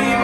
si